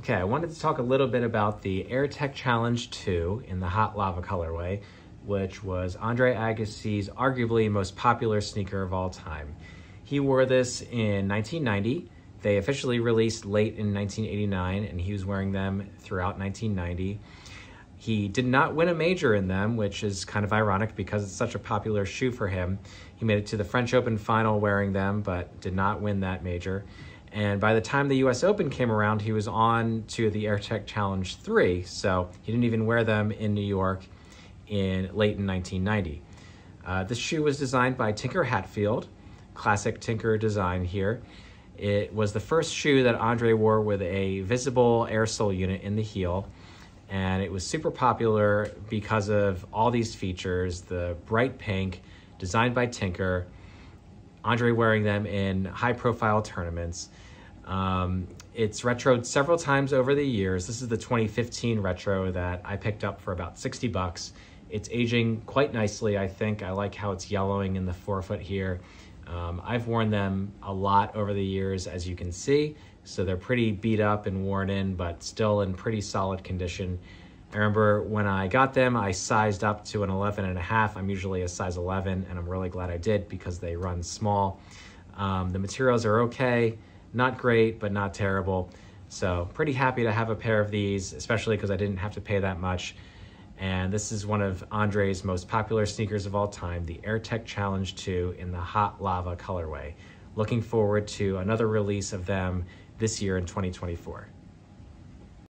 Okay, I wanted to talk a little bit about the AirTech Challenge 2 in the Hot Lava colorway, which was Andre Agassi's arguably most popular sneaker of all time. He wore this in 1990. They officially released late in 1989, and he was wearing them throughout 1990. He did not win a major in them, which is kind of ironic because it's such a popular shoe for him. He made it to the French Open final wearing them, but did not win that major. And by the time the US Open came around, he was on to the AirTech Challenge 3. So he didn't even wear them in New York in late in 1990. Uh, this shoe was designed by Tinker Hatfield, classic Tinker design here. It was the first shoe that Andre wore with a visible air sole unit in the heel. And it was super popular because of all these features the bright pink, designed by Tinker, Andre wearing them in high profile tournaments. Um, it's retroed several times over the years. This is the 2015 retro that I picked up for about 60 bucks. It's aging quite nicely, I think. I like how it's yellowing in the forefoot here. Um, I've worn them a lot over the years, as you can see. So they're pretty beat up and worn in, but still in pretty solid condition. I remember when I got them, I sized up to an 11 and a half. I'm usually a size 11, and I'm really glad I did because they run small. Um, the materials are okay, not great, but not terrible. So pretty happy to have a pair of these, especially because I didn't have to pay that much. And this is one of Andre's most popular sneakers of all time, the AirTech Challenge 2 in the Hot Lava colorway. Looking forward to another release of them this year in 2024.